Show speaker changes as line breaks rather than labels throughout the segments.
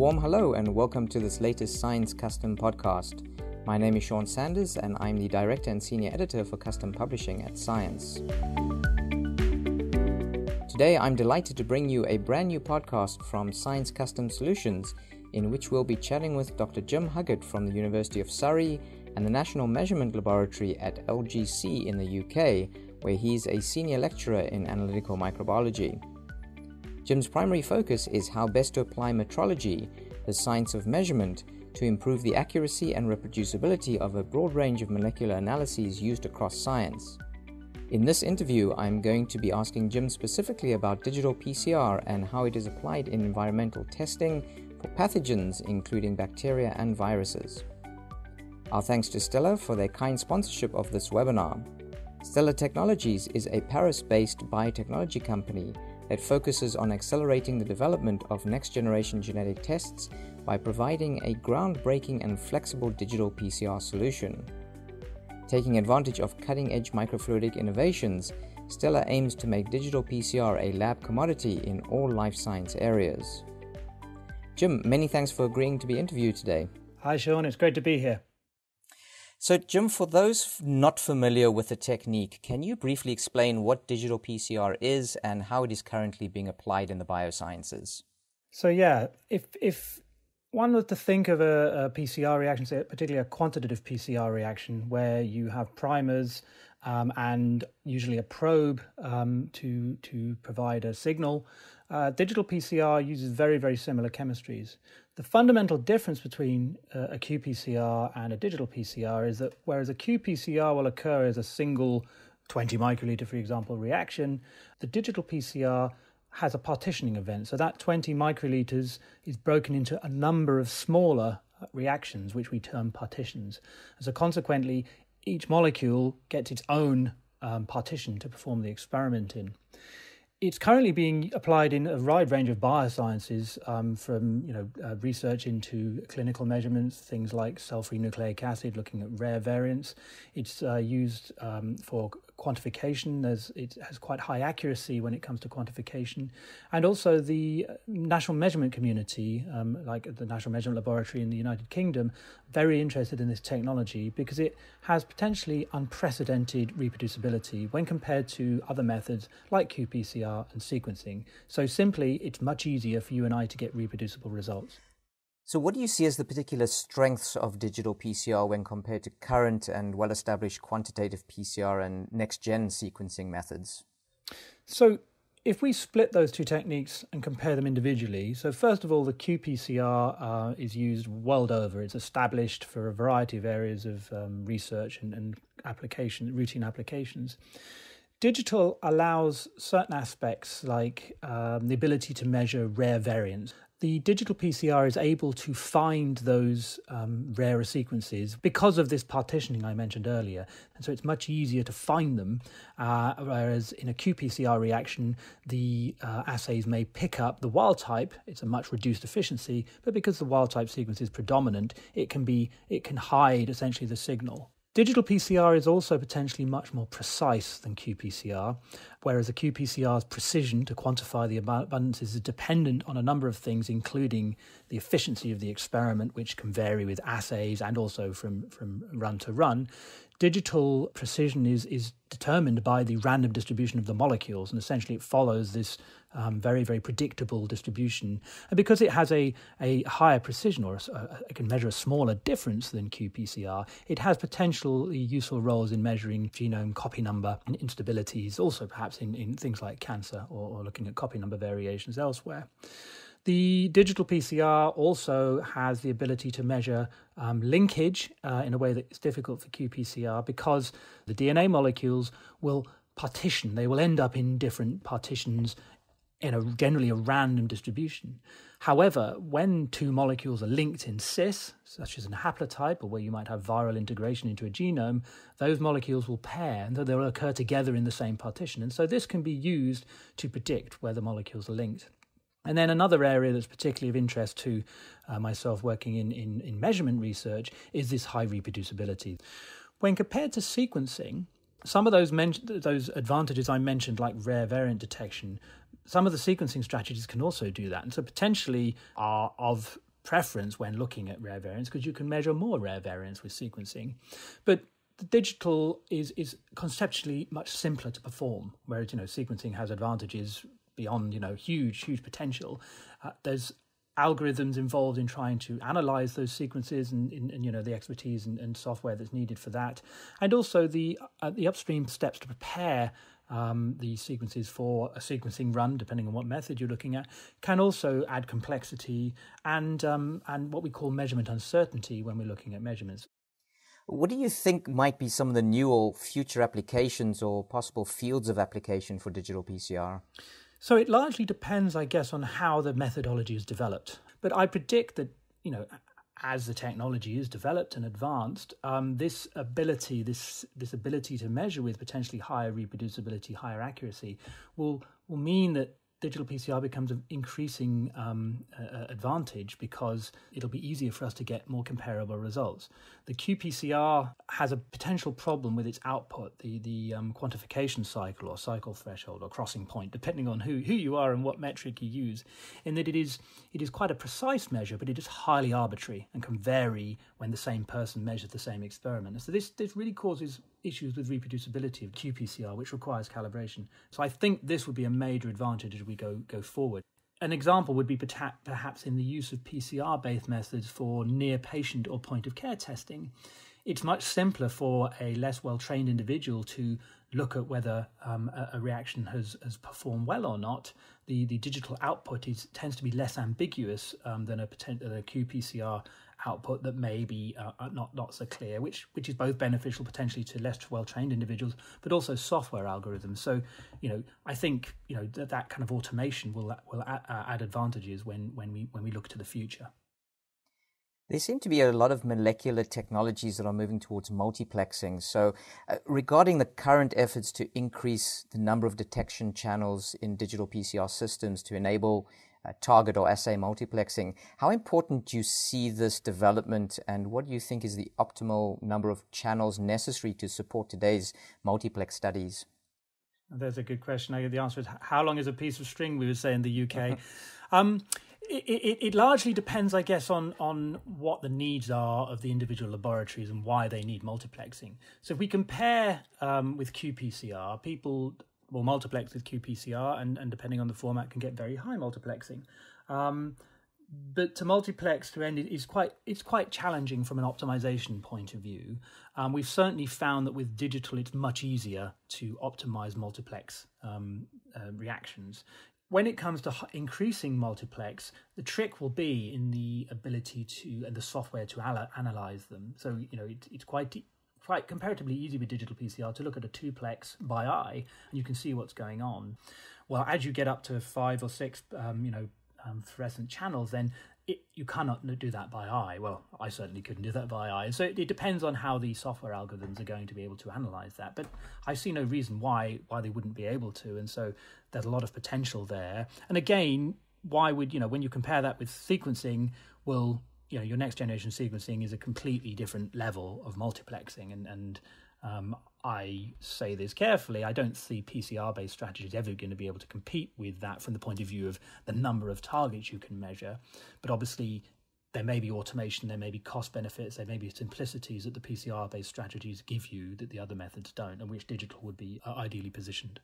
warm hello and welcome to this latest Science Custom podcast. My name is Sean Sanders and I'm the Director and Senior Editor for Custom Publishing at Science. Today I'm delighted to bring you a brand new podcast from Science Custom Solutions, in which we'll be chatting with Dr. Jim Huggett from the University of Surrey and the National Measurement Laboratory at LGC in the UK, where he's a senior lecturer in analytical microbiology. Jim's primary focus is how best to apply metrology, the science of measurement, to improve the accuracy and reproducibility of a broad range of molecular analyses used across science. In this interview, I'm going to be asking Jim specifically about digital PCR and how it is applied in environmental testing for pathogens, including bacteria and viruses. Our thanks to Stilla for their kind sponsorship of this webinar. Stilla Technologies is a Paris based biotechnology company that focuses on accelerating the development of next generation genetic tests by providing a groundbreaking and flexible digital PCR solution. Taking advantage of cutting edge microfluidic innovations, Stilla aims to make digital PCR a lab commodity in all life science areas. Jim, many thanks for agreeing to be interviewed today.
Hi, Sean. It's great to be here.
So, Jim, for those not familiar with the technique, can you briefly explain what digital PCR is and how it is currently being applied in the biosciences?
So, yeah, if if one was to think of a, a PCR reaction, say particularly a quantitative PCR reaction, where you have primers um, and usually a probe um, to to provide a signal, uh, digital PCR uses very very similar chemistries. The fundamental difference between uh, a qPCR and a digital PCR is that whereas a qPCR will occur as a single 20 microliter, for example, reaction, the digital PCR has a partitioning event. So that 20 microliters is broken into a number of smaller uh, reactions, which we term partitions. And so consequently, each molecule gets its own um, partition to perform the experiment in it's currently being applied in a wide range of biosciences, um, from you know uh, research into clinical measurements, things like cell-free nucleic acid, looking at rare variants. It's uh, used um, for quantification. There's, it has quite high accuracy when it comes to quantification. And also the uh, national measurement community, um, like the National Measurement Laboratory in the United Kingdom, very interested in this technology because it has potentially unprecedented reproducibility when compared to other methods like qPCR and sequencing. So simply, it's much easier for you and I to get reproducible results.
So, what do you see as the particular strengths of digital PCR when compared to current and well established quantitative PCR and next gen sequencing methods?
So, if we split those two techniques and compare them individually, so first of all, the qPCR uh, is used world over. It's established for a variety of areas of um, research and, and application, routine applications. Digital allows certain aspects like um, the ability to measure rare variants the digital PCR is able to find those um, rarer sequences because of this partitioning I mentioned earlier. And so it's much easier to find them. Uh, whereas in a qPCR reaction, the uh, assays may pick up the wild type. It's a much reduced efficiency, but because the wild type sequence is predominant, it can be it can hide essentially the signal. Digital PCR is also potentially much more precise than qPCR, whereas a qPCR's precision to quantify the abundances is dependent on a number of things, including the efficiency of the experiment, which can vary with assays and also from, from run to run digital precision is is determined by the random distribution of the molecules, and essentially it follows this um, very very predictable distribution. And because it has a a higher precision, or it can measure a smaller difference than qPCR, it has potentially useful roles in measuring genome copy number and instabilities, also perhaps in, in things like cancer or, or looking at copy number variations elsewhere. The digital PCR also has the ability to measure um, linkage uh, in a way that is difficult for qPCR because the DNA molecules will partition. They will end up in different partitions in a generally a random distribution. However, when two molecules are linked in cis, such as in a haplotype or where you might have viral integration into a genome, those molecules will pair and they'll occur together in the same partition. And so this can be used to predict where the molecules are linked. And then another area that's particularly of interest to uh, myself working in, in, in measurement research is this high reproducibility. When compared to sequencing, some of those men- those advantages I mentioned, like rare variant detection, some of the sequencing strategies can also do that, and so potentially are of preference when looking at rare variants because you can measure more rare variants with sequencing. But the digital is is conceptually much simpler to perform, whereas you know sequencing has advantages beyond you know huge huge potential. Uh, there's algorithms involved in trying to analyze those sequences and, and, and you know the expertise and, and, software that's needed for that, and also the uh, the upstream steps to prepare um, the sequences for a sequencing run, depending on what method you're looking at, can also add complexity and um, and what we call measurement uncertainty when we're looking at measurements.
What do you think might be some of the new or future applications or possible fields of application for digital PCR?
So it largely depends, I guess, on how the methodology is developed. But I predict that, you know, as the technology is developed and advanced, um, this ability, this this ability to measure with potentially higher reproducibility, higher accuracy, will will mean that digital PCR becomes an increasing um, uh, advantage because it'll be easier for us to get more comparable results. The qPCR has a potential problem with its output, the the um, quantification cycle or cycle threshold or crossing point, depending on who, who you are and what metric you use, in that it is it is quite a precise measure, but it is highly arbitrary and can vary when the same person measures the same experiment. And so this this really causes issues with reproducibility of qPCR, which requires calibration. So I think this would be a major advantage as we go go forward. An example would be perhaps in the use of PCR based methods for near patient or point of care testing. It's much simpler for a less well trained individual to look at whether um, a, a, reaction has, has performed well or not. The, the digital output is, tends to be less ambiguous um, than a, a qPCR output that may be uh, not not so clear, which which is both beneficial potentially to less well trained individuals, but also software algorithms. So, you know, I think you know that that kind of automation will will add, uh, add advantages when when we when we look to the future.
There seem to be a lot of molecular technologies that are moving towards multiplexing. So, uh, regarding the current efforts to increase the number of detection channels in digital PCR systems to enable uh, target or assay multiplexing. How important do you see this development, and what do you think is the optimal number of channels necessary to support today's multiplex studies?
That's a good question. I, the answer is how long is a piece of string? We would say in the UK. um, it, it, largely depends, I guess, on on what the needs are of the individual laboratories and why they need multiplexing. So if we compare um, with qPCR, people will multiplex with qPCR, and, and depending on the format, can get very high multiplexing. Um, but to multiplex to end is quite it's quite challenging from an optimization point of view. Um, we've certainly found that with digital, it's much easier to optimize multiplex um, uh, reactions. When it comes to increasing multiplex, the trick will be in the ability to and the software to analyze them. So you know it, it's quite quite comparatively easy with digital PCR to look at a twoplex by eye, and you can see what's going on. Well, as you get up to five or six, um, you know, um, fluorescent channels, then it, you cannot do that by eye. Well, I certainly couldn't do that by eye. So it, it, depends on how the software algorithms are going to be able to analyze that. But I see no reason why why they wouldn't be able to. And so there's a lot of potential there. And again, why would you know when you compare that with sequencing? Well, you know your next generation sequencing is a completely different level of multiplexing and and um, I say this carefully. I don't see PCR based strategies ever going to be able to compete with that from the point of view of the number of targets you can measure. But obviously, there may be automation, there may be cost benefits, there may be simplicities that the PCR based strategies give you that the other methods don't, and which digital would be uh, ideally positioned.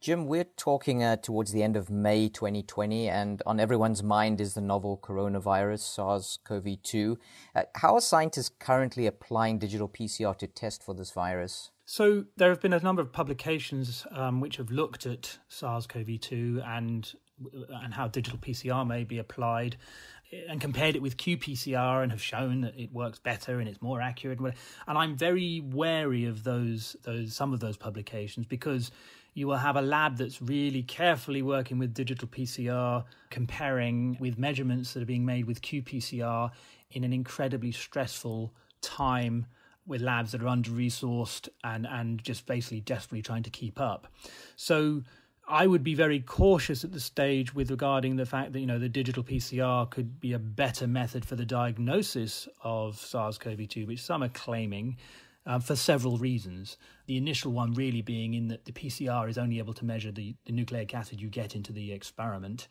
Jim, we're talking uh, towards the end of May 2020, and on everyone's mind is the novel coronavirus, SARS CoV 2. Uh, how are scientists currently applying digital PCR to test for this virus?
So, there have been a number of publications um, which have looked at SARS CoV 2 and, and how digital PCR may be applied and compared it with qPCR and have shown that it works better and it's more accurate. And I'm very wary of those, those some of those publications because you will have a lab that's really carefully working with digital PCR, comparing with measurements that are being made with qPCR in an incredibly stressful time with labs that are under resourced and, and just basically desperately trying to keep up. So I would be very cautious at the stage with regarding the fact that you know the digital PCR could be a better method for the diagnosis of SARS-CoV-2, which some are claiming um, for several reasons. The initial one really being in that the PCR is only able to measure the, the nucleic acid you get into the experiment.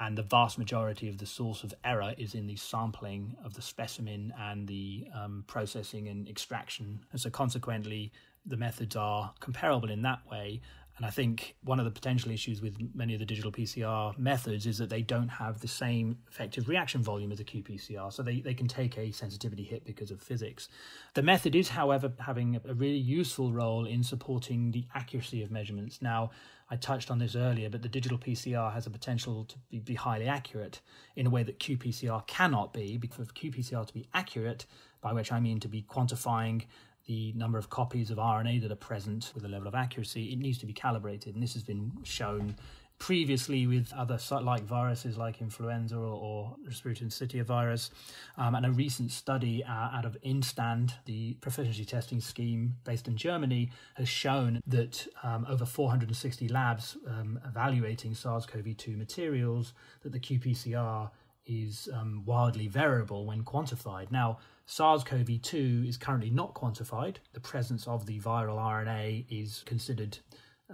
and the vast majority of the source of error is in the sampling of the specimen and the um, processing and extraction. And so, consequently, the methods are comparable in that way. And I think one of the potential issues with many of the digital PCR methods is that they don't have the same effective reaction volume as a qPCR, so they, they can take a sensitivity hit because of physics. The method is, however, having a really useful role in supporting the accuracy of measurements. Now, I touched on this earlier, but the digital PCR has a potential to be, be highly accurate in a way that qPCR cannot be. Because for qPCR to be accurate, by which I mean to be quantifying the number of copies of RNA that are present with a level of accuracy, it needs to be calibrated. And this has been shown previously with other like viruses like influenza or, or respiratory syncytial virus. Um, and a recent study uh, out of Instand, the proficiency testing scheme based in Germany, has shown that um, over 460 labs um, evaluating SARS CoV 2 materials, that the qPCR is um, wildly variable when quantified. Now, SARS CoV 2 is currently not quantified. The presence of the viral RNA is considered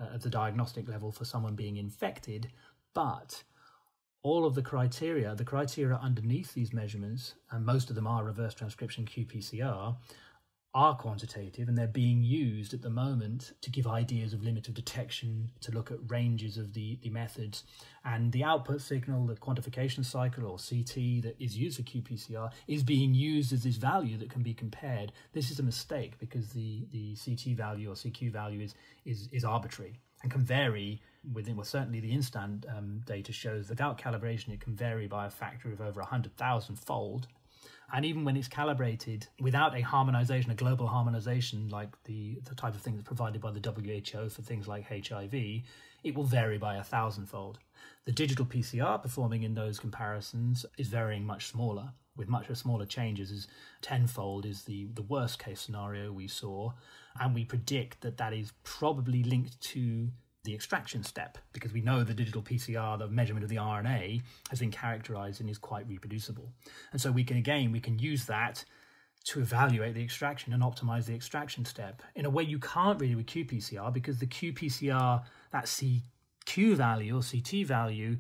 uh, at the diagnostic level for someone being infected, but all of the criteria, the criteria underneath these measurements, and most of them are reverse transcription qPCR, are quantitative and they're being used at the moment to give ideas of limit of detection, to look at ranges of the, the methods. And the output signal, the quantification cycle or CT that is used for qPCR, is being used as this value that can be compared. This is a mistake because the, the CT value or CQ value is, is, is arbitrary and can vary within, well, certainly the Instand um, data shows without calibration, it can vary by a factor of over 100,000 fold and even when it's calibrated without a harmonization, a global harmonization, like the, the type of thing that's provided by the WHO for things like HIV, it will vary by a thousandfold. The digital PCR performing in those comparisons is varying much smaller, with much smaller changes. As tenfold is the, the worst case scenario we saw, and we predict that that is probably linked to the extraction step because we know the digital PCR, the measurement of the RNA, has been characterized and is quite reproducible. And so we can, again, we can use that to evaluate the extraction and optimize the extraction step in a way you can't really with qPCR because the qPCR, that CQ value or CT value,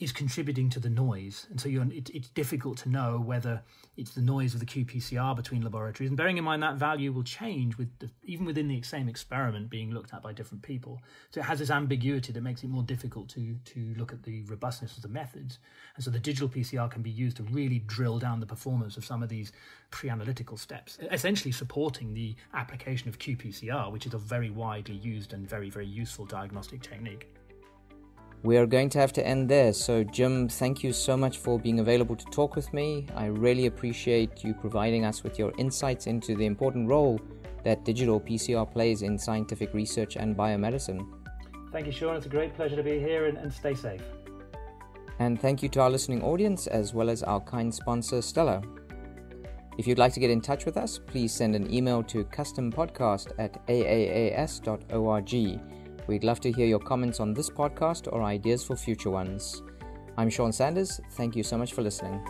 is contributing to the noise. And so it, it's difficult to know whether it's the noise of the qPCR between laboratories. And bearing in mind that value will change with the, even within the same experiment being looked at by different people. So it has this ambiguity that makes it more difficult to, to look at the robustness of the methods. And so the digital PCR can be used to really drill down the performance of some of these pre-analytical steps, essentially supporting the application of qPCR, which is a very widely used and very, very useful diagnostic technique.
We are going to have to end there. So, Jim, thank you so much for being available to talk with me. I really appreciate you providing us with your insights into the important role that digital PCR plays in scientific research and biomedicine.
Thank you, Sean. It's a great pleasure to be here and, and stay safe.
And thank you to our listening audience as well as our kind sponsor, Stilla. If you'd like to get in touch with us, please send an email to custompodcast at aaas.org We'd love to hear your comments on this podcast or ideas for future ones. I'm Sean Sanders. Thank you so much for listening.